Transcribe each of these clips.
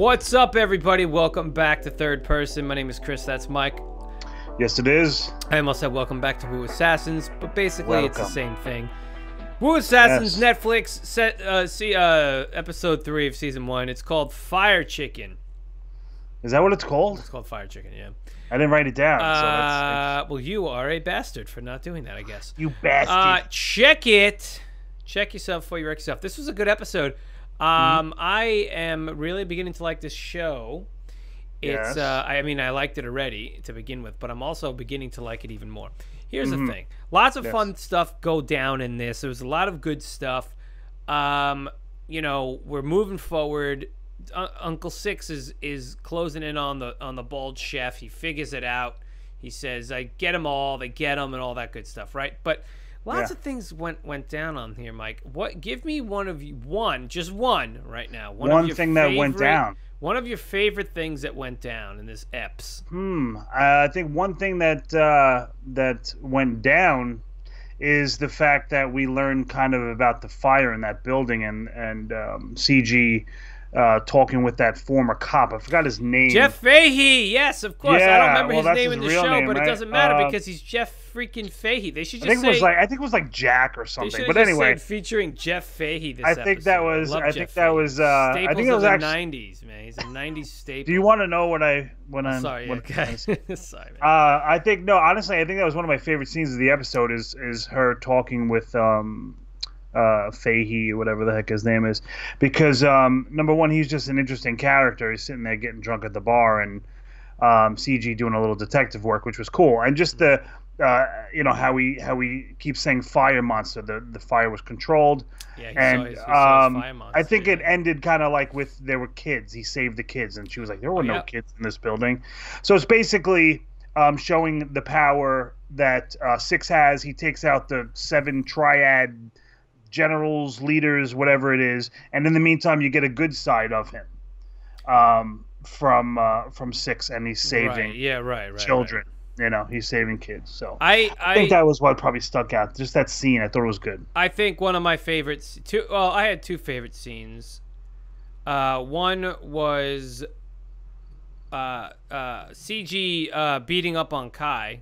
What's up, everybody? Welcome back to Third Person. My name is Chris. That's Mike. Yes, it is. I almost said welcome back to Wu Assassins, but basically it's the same thing. Wu Assassins Yes. Netflix set uh, see uh episode three of season one. It's called Fire Chicken. Is that what it's called? It's called Fire Chicken. Yeah. I didn't write it down. so that's, Uh, well, you are a bastard for not doing that, I guess. you bastard. Uh, check it. Check yourself before you wreck yourself. This was a good episode. Um, I am really beginning to like this show. It's, Yes. uh, I mean, I liked it already to begin with, but I'm also beginning to like it even more. Here's Mm-hmm. the thing: lots of fun stuff go down in this. There was a lot of good stuff. Um, you know, we're moving forward. Uh, Uncle Six is is closing in on the on the bald chef. He figures it out. He says, "I get them all. They get them, and all that good stuff." Right? But lots Yeah. of things went went down on here, Mike. What? Give me one of you, one, just one, right now. One, of One your thing that went down. One of your favorite things that went down in this eps. Hmm. I think one thing that uh, that went down is the fact that we learned kind of about the fire in that building and and um, CG uh, talking with that former cop. I forgot his name. Jeff Fahey, yes, of course. I don't remember well, his name his in the show, name, but it doesn't matter Uh, because he's Jeff freaking Fahey. They should I just think it was say like I think it was like Jack or something. But anyway, featuring Jeff Fahey. This I think that was- I Jeff think that was, uh, I think it was of actu- the '90s, man. He's a '90s staple. do you want to know what I when I Sorry, what, okay. Sorry, man. Uh, I think no. Honestly, I think that was one of my favorite scenes of the episode. Is is her talking with um, uh, Fahey or whatever the heck his name is, because um, number one, he's just an interesting character. He's sitting there getting drunk at the bar, and um, CG doing a little detective work, which was cool, and just the. Uh, you know how he how we keep saying fire monster. The the fire was controlled, yeah, he and saw his, he saw his um, fire monster, I think yeah. it ended kind of like with there were kids. He saved the kids, and she was like, "There were Oh, no yeah. kids in this building." So it's basically um, showing the power that uh, Six has. He takes out the seven triad generals, leaders, whatever it is, and in the meantime, you get a good side of him um, from uh, from Six, and he's saving Right, yeah, right, right, right. children. You know, he's saving kids. So I I I think that was what probably stuck out. Just that scene, I thought it was good. I think one of my favorites. Two. Well, I had two favorite scenes. Uh, one was uh, uh, CG uh, beating up on Kai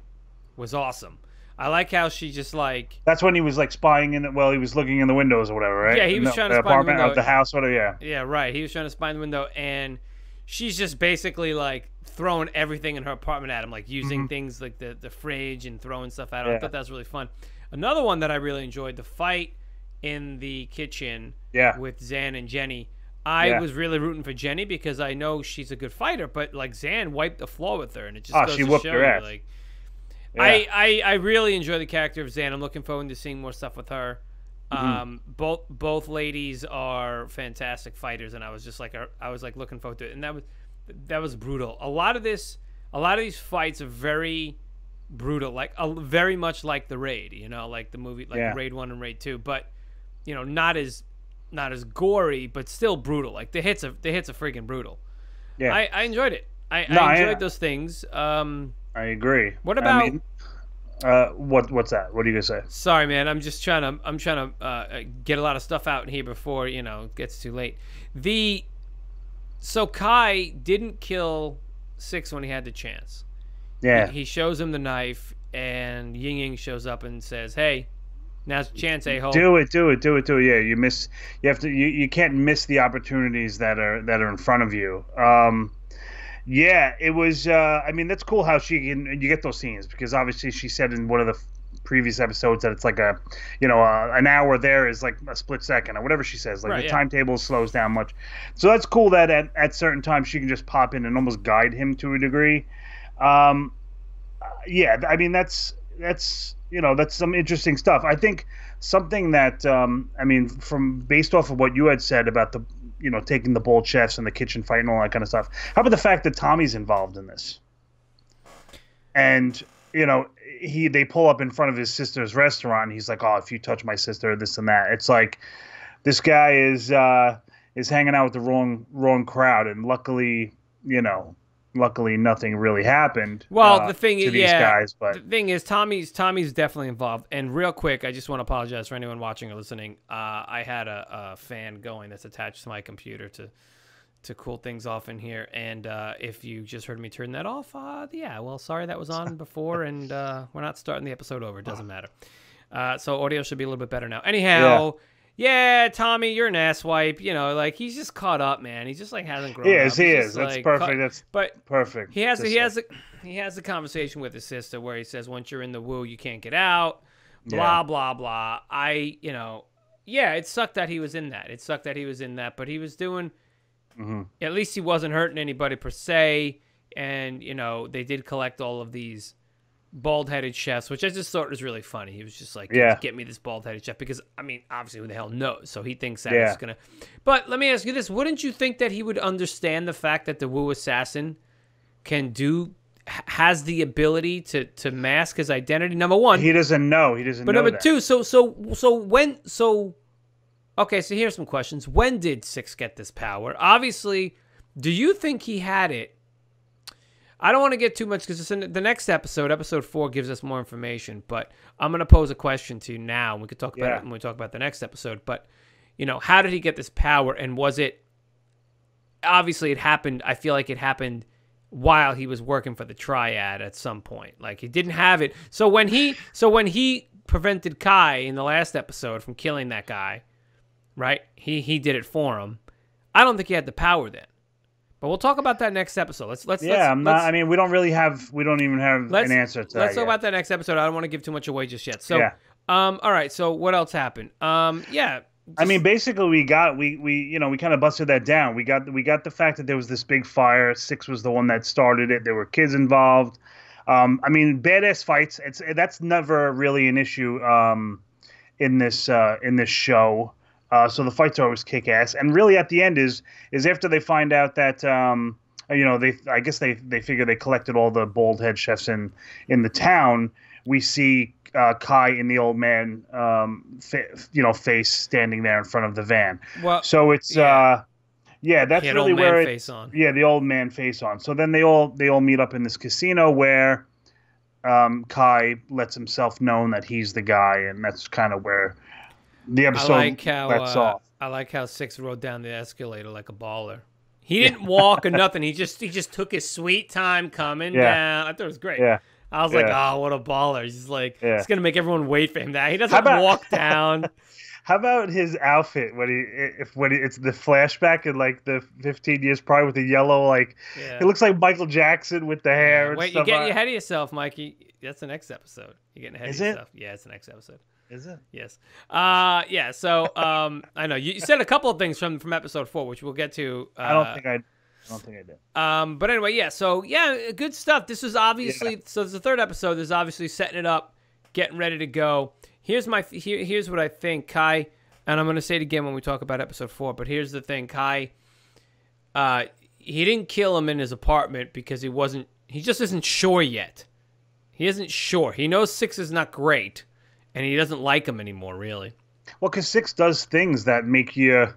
was awesome. I like how she just like That's when he was like spying in. The, well, he was looking in the windows or whatever, right? Yeah, he was the, trying the to spy in the apartment window. of the house. Whatever. Yeah. yeah right. He was trying to spy in the window, and she's just basically like throwing everything in her apartment at him, like using things like the the fridge and throwing stuff at him. I Mm-hmm. Thought that was really fun. Another one that I really enjoyed the fight in the kitchen Yeah. with Zan and Jenny. I Yeah. was really rooting for Jenny because I know she's a good fighter, but like Zan wiped the floor with her, and it just Oh, goes she to whooped show her ass. like Yeah. I, I I really enjoy the character of Zan. I'm looking forward to seeing more stuff with her. Mm-hmm. Um, both both ladies are fantastic fighters, and I was just like I was like looking forward to it, and that was that was brutal. A lot of this, a lot of these fights are very brutal, like uh, very much like the raid, you know, like the movie, like Yeah. Raid One and Raid Two, but you know, not as not as gory, but still brutal. Like the hits are the hits are freaking brutal. yeah. I, I enjoyed it. I, No, I I- enjoyed those things. Um, I agree. What I about- mean, uh, what what's that? What are you gonna say? Sorry, man. I'm just trying to. I'm trying to uh, get a lot of stuff out in here before you know it gets too late. The so Kai didn't kill Six when he had the chance. Yeah. He shows him the knife, and Ying Ying shows up and says, "Hey, now's your chance, a hole." Do it, do it, do it, do it. Yeah, you miss. You have to. You, you can't miss the opportunities that are that are in front of you. Um, yeah, it was. Uh, I mean, that's cool how she can. You get those scenes because obviously she said in one of the previous episodes that it's like a, you know, uh, an hour there is like a split second or whatever she says. Like Right, the yeah. timetable slows down much. So that's cool that at, at certain times she can just pop in and almost guide him to a degree. Um, yeah, I mean that's that's you know that's some interesting stuff. I think something that um, I mean from based off of what you had said about the you know taking the bold chefs and the kitchen fight and all that kind of stuff. How about the fact that Tommy's involved in this? And you know he they pull up in front of his sister's restaurant. He's like, "Oh, if you touch my sister, this and that." It's like this guy is uh, is hanging out with the wrong wrong crowd, and luckily, you know, luckily nothing really happened. Well, uh, the thing to is, these yeah, guys, but the thing is, Tommy's Tommy's definitely involved. And real quick, I just want to apologize for anyone watching or listening. Uh, I had a, a fan going that's attached to my computer to to cool things off in here. And uh, if you just heard me turn that off, uh, yeah, well, sorry that was on before, and uh, we're not starting the episode over. It doesn't matter. Uh, so audio should be a little bit better now. Anyhow, yeah, Tommy, you're an asswipe. You know, like he's just caught up, man. He just like hasn't grown He is. up. He is. That's like, perfect. That's but perfect. he has to he has a he has a conversation with his sister where he says once you're in the Wu you can't get out. Blah Yeah. blah blah. I you know yeah it sucked that he was in that. It sucked that he was in that, but he was doing. Mhm. At least he wasn't hurting anybody per se, and you know they did collect all of these bald-headed chefs, which I just thought was really funny. He was just like, Yeah. get me this bald-headed chef," because I mean, obviously, who the hell knows? So he thinks that Yeah. it's gonna. But let me ask you this: Wouldn't you think that he would understand the fact that the Wu assassin can do has the ability to to mask his identity? Number one, He doesn't know. He doesn't but number that. two, so so so when so okay, so here's some questions. When did Six get this power? Obviously, do you think he had it? I don't want to get too much because in the next episode, episode four, gives us more information. But I'm going to pose a question to you now. We could talk about Yeah. it when we talk about the next episode. But you know, how did he get this power, and was it? Obviously, it happened. I feel like it happened while he was working for the triad at some point. Like he didn't have it. So when he so when he prevented Kai in the last episode from killing that guy, right? He he did it for him. I don't think he had the power then. But we'll talk about that next episode. Let's let's Yeah, let's, I'm not. let's- I mean, we don't really have. We don't even have an answer to Let's that. talk yet. about that next episode. I don't want to give too much away just yet. So Yeah. um all right, so what else happened? Um yeah. I mean, basically, we got we we you know we kind of busted that down. We got we got the fact that there was this big fire. Six was the one that started it. There were kids involved. Um, I mean, badass fights. It's that's never really an issue um, in this uh, in this show. Uh, so the fights are always kick ass. And really, at the end is is after they find out that um, you know they I guess they they figure they collected all the bald head chefs in in the town. We see uh, Kai and the old man, um, fa- you know, face standing there in front of the van. well So it's Yeah. uh, yeah, that's really old where it, face on. yeah, the old man face on. So then they all they all meet up in this casino where um, Kai lets himself known that he's the guy, and that's kind of where the I episode like how uh, off. I like how Six rode down the escalator like a baller. He didn't walk or nothing. He just he just took his sweet time coming Yeah. down. I thought it was great. Yeah. I was like, oh, what a baller! He's like, Yeah. he's gonna make everyone wait for him. That he doesn't about- walk down. How about his outfit when he if when he, it's the flashback in like the 15 years prior with the yellow like Yeah. he looks like Michael Jackson with the hair. and Wait, getting on- ahead of yourself, Mikey. That's the next episode. You're getting ahead Is of it? yourself. Yeah, it's the next episode. Is it? Yes. Uh yeah, so um I know you, you said a couple of things from from episode 4 which we'll get to uh, I don't think I. I don't think I did. Um, but anyway, yeah. So yeah, good stuff. This was obviously so. It's the third episode. There's obviously setting it up, getting ready to go. Here's my here, here's what I think, Kai, and I'm gonna say it again when we talk about episode four. But here's the thing, Kai. Uh, he didn't kill him in his apartment because he wasn't. He just isn't sure yet. He isn't sure. He knows six is not great, and he doesn't like him anymore. Really. Well, because Six does things that make you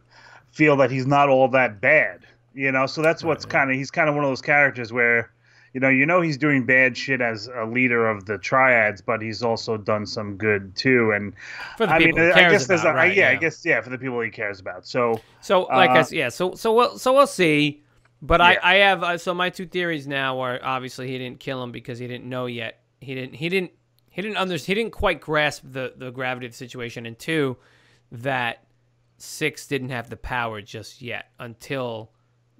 feel that he's not all that bad, you know. So that's what's kind of he's kind of one of those characters where, you know, you know he's doing bad shit as a leader of the triads, but he's also done some good too. And For the I mean, people he I cares guess there's about, a, right, yeah, I guess yeah, for the people he cares about. So So like I Uh, s yeah, so so we'll so we'll see. But I I have uh, so my two theories now are obviously he didn't kill him because he didn't know yet. He didn't he didn't he didn't under he didn't quite grasp the the gravity of the situation, and two that six didn't have the power just yet until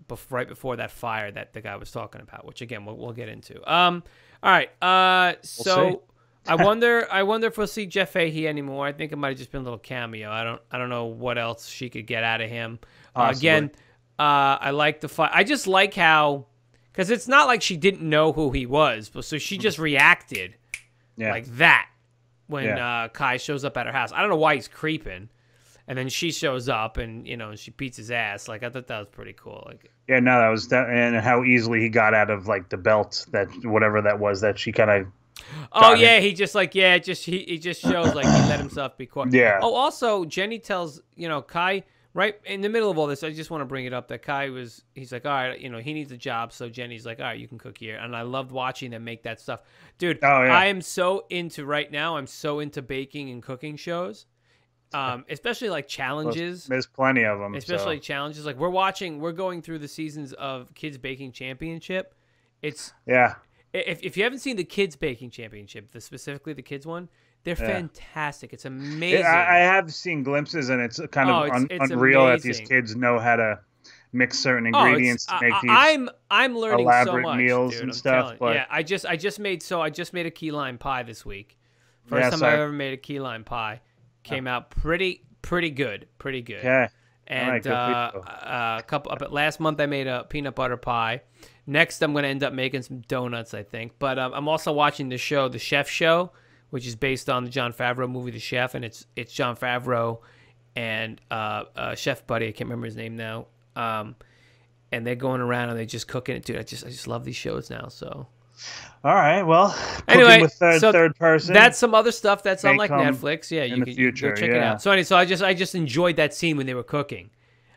bef- right before that fire that the guy was talking about, which again we'll, we'll get into. Um, all right. Uh, so I wonder I wonder if we'll see Jeff Fahey anymore. I think it might have just been a little cameo. I don't I don't know what else she could get out of him. Uh, again, uh, I like the fight. I just like how because it's not like she didn't know who he was, but so she just reacted yeah, like that when Yeah. uh, Kai shows up at her house. I don't know why he's creeping. And then she shows up and you know she beats his ass. Like I thought that was pretty cool. Like yeah, no, that was that, and how easily he got out of like the belt that whatever that was that she kind of oh yeah, he just like yeah, just he, he just shows like he let himself be caught. Yeah. Oh, also Jenny tells you know Kai right in the middle of all this. I just want to bring it up that Kai was he's like all right, you know he needs a job, so Jenny's like all right, you can cook here. And I loved watching them make that stuff, dude. Oh, yeah. I am so into right now. I'm so into baking and cooking shows. um, especially like challenges. There's plenty of them. especially so. challenges. Like we're watching, we're going through the seasons of Kids Baking Championship. It's yeah, if if you haven't seen the Kids Baking Championship, the specifically the kids one, they're Yeah. fantastic. It's amazing. I, I have seen glimpses, and it's kind Oh, of it's- un- it's unreal that these kids know how to mix certain ingredients Oh, ingredients to make I, these. I'm I'm learning so elaborate much, meals dude, and I'm stuff, but- yeah, I just I just made so I just made a key lime pie this week. First Yeah, time so- I ever made a key lime pie. Came out pretty pretty good, pretty good. okay. And Alright, good uh, uh, a couple last month I made a peanut butter pie. Next I'm gonna end up making some donuts, I think. But um, I'm also watching the show, The Chef Show, which is based on the Jon Favreau movie, The Chef, and it's it's Jon Favreau and uh, uh, Chef Buddy. I can't remember his name now. Um, and they're going around and they're just cooking it, dude. I just I just love these shows now. So All right. Well, Anyway, third, so third person. that's some other stuff that's on like Netflix. Yeah, you can future, go check it out. So anyway, so I just I just enjoyed that scene when they were cooking.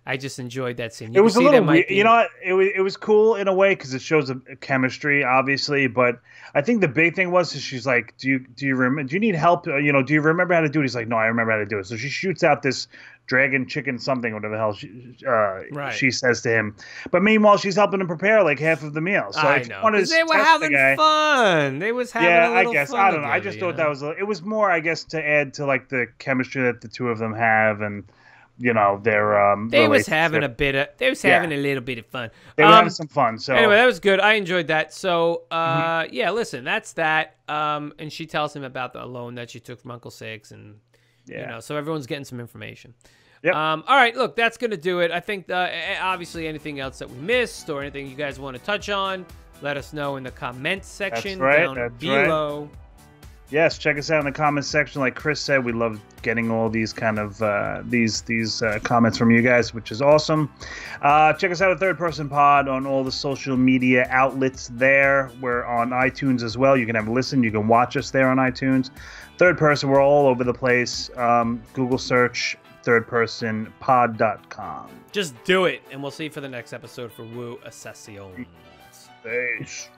I just enjoyed that scene. You it was a little that might weird. be- You know, what? it was it was cool in a way because it shows a, chemistry, obviously. But I think the big thing was she's like, "Do you do you remember? Do you need help? Uh, You know, do you remember how to do it?" He's like, "No, I remember how to do it." So she shoots out this dragon chicken something, whatever the hell she uh, Right. she says to him. But meanwhile, she's helping him prepare like half of the meal. So I you know. wanted 'Cause to they were the having guy, fun. They was having yeah, a I little guess I don't know. I just thought that was a, it was more, I guess, to add to like the chemistry that the two of them have, and you know their um. they was having a bit of they was Yeah. having a little bit of fun. They were Um, having some fun. So Anyway, that was good. I enjoyed that. So, uh, Mm-hmm. yeah, listen, that's that. Um, and she tells him about the loan that she took from Uncle Six, and yeah. you know, so everyone's getting some information. Yep. Um, all right, look, that's gonna do it. I think uh, obviously anything else that we missed or anything you guys want to touch on, let us know in the comments section right, down that's right. Yes, check us out in the comments section. Like Chris said, we love getting all these kind of uh, these these uh, comments from you guys, which is awesome. Uh, check us out at Third Person Pod on all the social media outlets. There, we're on iTunes as well. You can have a listen. You can watch us there on iTunes. Third Person, we're all over the place. Um, Google search thirdpersonpod.com. Just do it, and we'll see you for the next episode for Wu Assassins. Peace.